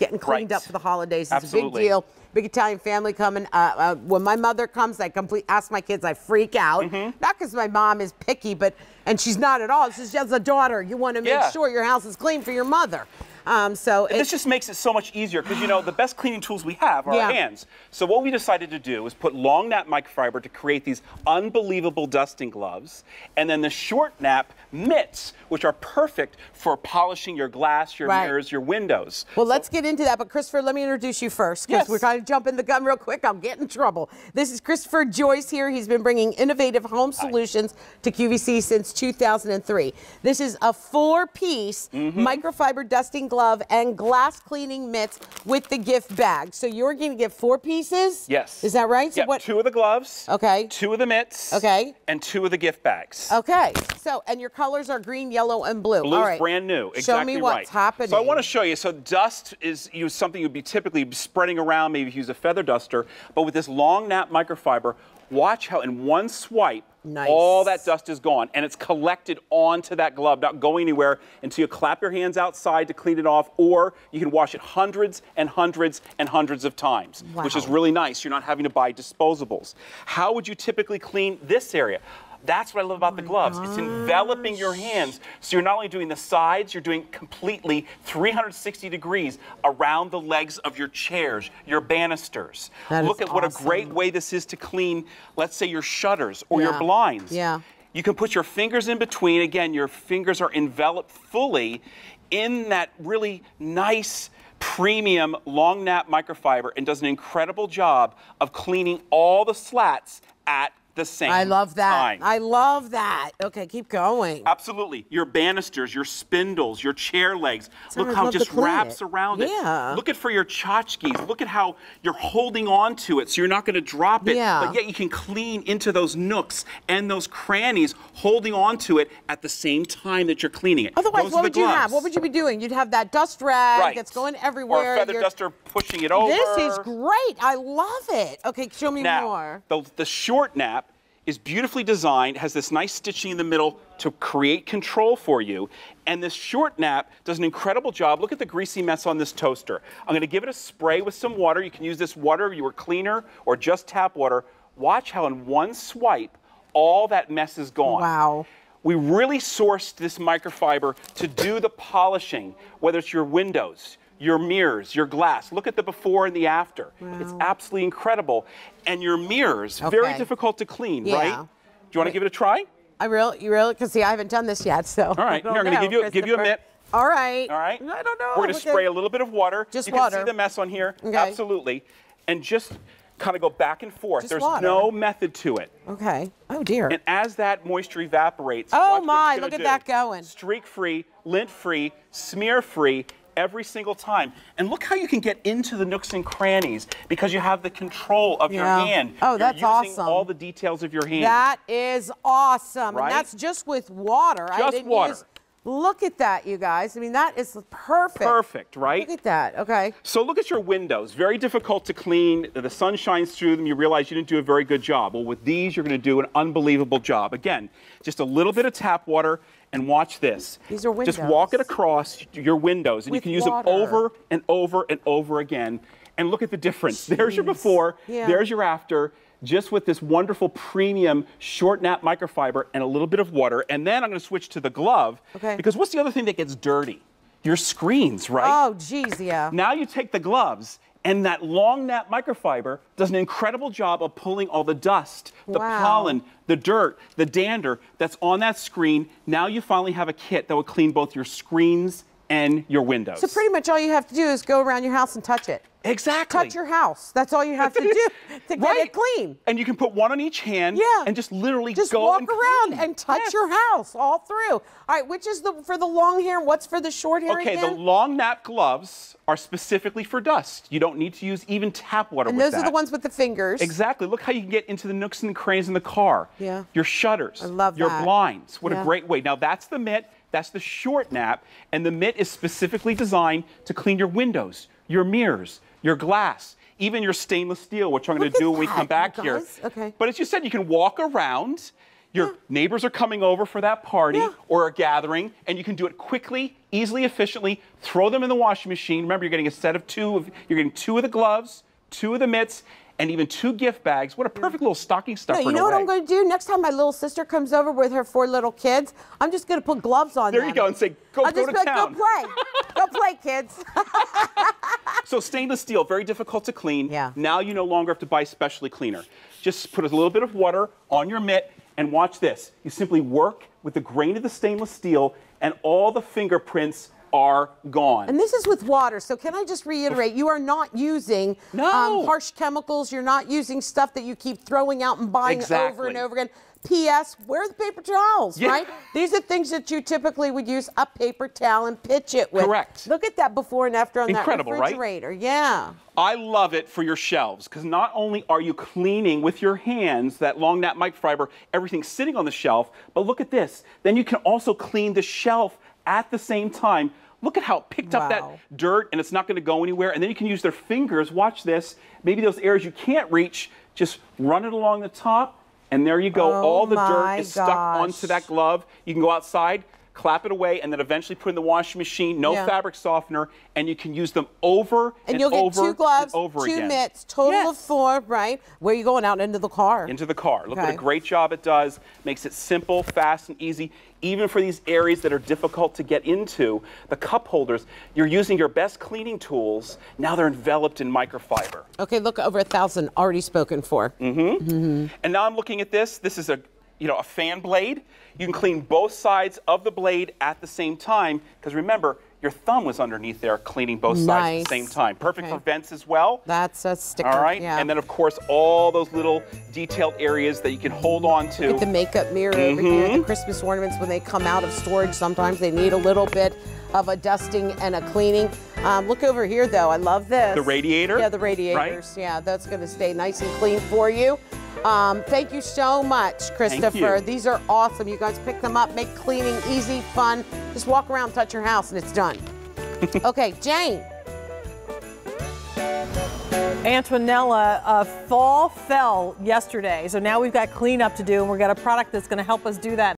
getting cleaned Right. up for the holidays is a big deal. Big Italian family coming. Uh, uh, when my mother comes, I complete ask my kids. I freak out, Mm-hmm. not because my mom is picky, but and she's not at all. She's just a daughter. You want to make Yeah. sure your house is clean for your mother. Um, so it- this just makes it so much easier because you know the best cleaning tools we have are Yeah. our hands. So what we decided to do is put long nap microfiber to create these unbelievable dusting gloves, and then the short nap mitts, which are perfect for polishing your glass, your Right. mirrors, your windows. Well, let's get into that. But Christopher, let me introduce you first because Yes. we're kind of jumping the gun real quick. I'll get in trouble. This is Christopher Joyce here. He's been bringing innovative home solutions to QVC since 2003. This is a four-piece Mm-hmm. microfiber dusting glove and glass cleaning mitts with the gift bag. So you're going to get four pieces. Yes. Is that right? So Yep, what? Two of the gloves. Okay. Two of the mitts. Okay. And two of the gift bags. Okay. So and your colors are green, yellow, and blue. Blue's All right. brand new. Exactly Show me what's right. happening. So I want to show you. So dust is use something you'd be typically spreading around. Maybe if you use a feather duster, but with this long nap microfiber, watch how in one swipe. Nice. All that dust is gone, and it's collected onto that glove, not going anywhere until you clap your hands outside to clean it off, or you can wash it hundreds and hundreds and hundreds of times, which is really nice. You're not having to buy disposables. How would you typically clean this area? That's what I love about the gloves. It's enveloping your hands. So you're not only doing the sides, you're doing completely 360 degrees around the legs of your chairs, your banisters. That Look at what a great way this is to clean, let's say, your shutters or your Yeah. blinds. Yeah. You can put your fingers in between. Again, your fingers are enveloped fully in that really nice premium long nap microfiber and does an incredible job of cleaning all the slats at the same I love that. time. I love that. Okay, keep going. Absolutely. Your banisters, your spindles, your chair legs. Look how it just wraps it. around Yeah. it. Look at for your tchotchkes. Look at how you're holding on to it so you're not going to drop it. Yeah. But yet you can clean into those nooks and those crannies, holding on to it at the same time that you're cleaning it. Otherwise, Those what would you have? What would you be doing? You'd have that dust rag Right. that's going everywhere. Or a feather You're- duster pushing it over. This is great. I love it. Okay, show me Now, more. The, the short nap is beautifully designed, has this nice stitching in the middle to create control for you. And this short nap does an incredible job. Look at the greasy mess on this toaster. I'm going to give it a spray with some water. You can use this water, your cleaner, or just tap water. Watch how in one swipe, all that mess is gone. Wow. We really sourced this microfiber to do the polishing, whether it's your windows, your mirrors, your glass. Look at the before and the after. It's absolutely incredible. And your mirrors, very difficult to clean, Yeah. right? Do you want to give it a try? I really, you really, because see, I haven't done this yet, so. All right, here, I'm gonna give you- give you a mitt. All right. All right? I don't know. We're going to spray a little bit of water. Just you can water. see the mess on here. Okay. Absolutely. And just kind of go back and forth. Just There's water. no method to it. Okay. Oh dear. And as that moisture evaporates, Oh watch what it's my, look at do. that going. Streak free, lint free, smear free every single time. And look how you can get into the nooks and crannies because you have the control of Yeah. your hand. Oh, You're that's using awesome. all the details of your hand. That is awesome. Right? And that's just with water. I Just didn't water. use- look at that, you guys. I mean, that is perfect. Perfect, right? Look at that. Okay. So look at your windows. Very difficult to clean. The sun shines through them. You realize you didn't do a very good job. Well, with these, you're going to do an unbelievable job. Again, just a little bit of tap water, and watch this. These are windows. Just walk it across your windows, and you can use water. them over and over and over again. And look at the difference. There's your before. Yeah. There's your after. Just with this wonderful premium short nap microfiber and a little bit of water. And then I'm going to switch to the glove. Okay. Because what's the other thing that gets dirty? Your screens, right? Oh, geez, yeah. Now you take the gloves, and that long nap microfiber does an incredible job of pulling all the dust, the Wow. pollen, the dirt, the dander that's on that screen. Now you finally have a kit that will clean both your screens and your windows. So pretty much all you have to do is go around your house and touch it. exactly. Touch your house. That's all you have to do to get Right. it clean. And you can put one on each hand Yeah. and just literally Just go walk and around clean. and touch Yes. your house all through. All right, which is the for the long hair? and What's for the short hair Okay, the long nap gloves are specifically for dust. You don't need to use even tap water and those that. are the ones with the fingers. Exactly. Look how you can get into the nooks and the crannies in the car. Yeah. Your shutters. I love Your that. blinds. What Yeah. a great way. Now that's the mitt. That's the short nap. And the mitt is specifically designed to clean your windows, your mirrors, your glass, even your stainless steel, which I'm going to do when we come back here. Okay. But as you said, you can walk around. Your neighbors are coming over for that party Yeah. or a gathering, and you can do it quickly, easily, efficiently. Throw them in the washing machine. Remember, you're getting a set of two. Of, you're getting two of the gloves, two of the mitts, and even two gift bags. What a perfect little stocking stuffer. Yeah, you know what I'm going to do next time my little sister comes over with her four little kids? I'm just going to put gloves on There them. you go, and say, "Go- I'll go just to be like, town." Go play, go play, kids. So stainless steel, very difficult to clean. Yeah. Now you no longer have to buy specially cleaner. Just put a little bit of water on your mitt and watch this. You simply work with the grain of the stainless steel and all the fingerprints are gone. And this is with water. So can I just reiterate, you are not using um, No. harsh chemicals. You're not using stuff that you keep throwing out and buying over and over again. P.S. Where are the paper towels, Yeah. right? These are things that you typically would use a paper towel and pitch it with. Correct. Look at that before and after on Incredible, that right? refrigerator. Yeah. I love it for your shelves because not only are you cleaning with your hands that long nap microfiber, everything sitting on the shelf, but look at this. Then you can also clean the shelf at the same time. Look at how it picked up that dirt and it's not going to go anywhere. And then you can use their fingers. Watch this. Maybe those areas you can't reach, just run it along the top. And there you go. Oh All the dirt is stuck onto that glove. You can go outside, clap it away, and then eventually put in the washing machine. No Yeah. fabric softener, and you can use them over And, and, you'll get two gloves, over two again. mitts, total of four, right? Where are you going out into the car? Into the car. Look what Okay. a great job it does. Makes it simple, fast, and easy. Even for these areas that are difficult to get into, the cup holders, you're using your best cleaning tools. Now they're enveloped in microfiber. okay, look, over a thousand already spoken for. Mm-hmm. And now I'm looking at this. This is a you know a fan blade. You can clean both sides of the blade at the same time because remember your thumb was underneath there cleaning both sides at the same time. Perfect Okay. for vents as well. That's a sticker. All right, Yeah. and then of course all those little detailed areas that you can hold on to. Get the makeup mirror over here, Mm-hmm. the Christmas ornaments when they come out of storage. Sometimes they need a little bit of a dusting and a cleaning. Um, look over here though, I love this. The radiator, Yeah, the radiators. right? radiators. Yeah, that's going to stay nice and clean for you. Um, thank you so much, Christopher. These are awesome. You guys pick them up, make cleaning easy, fun. Just walk around, touch your house, and it's done. okay, Jane. Antonella, uh, fall fell yesterday, so now we've got cleanup to do, and we've got a product that's going to help us do that.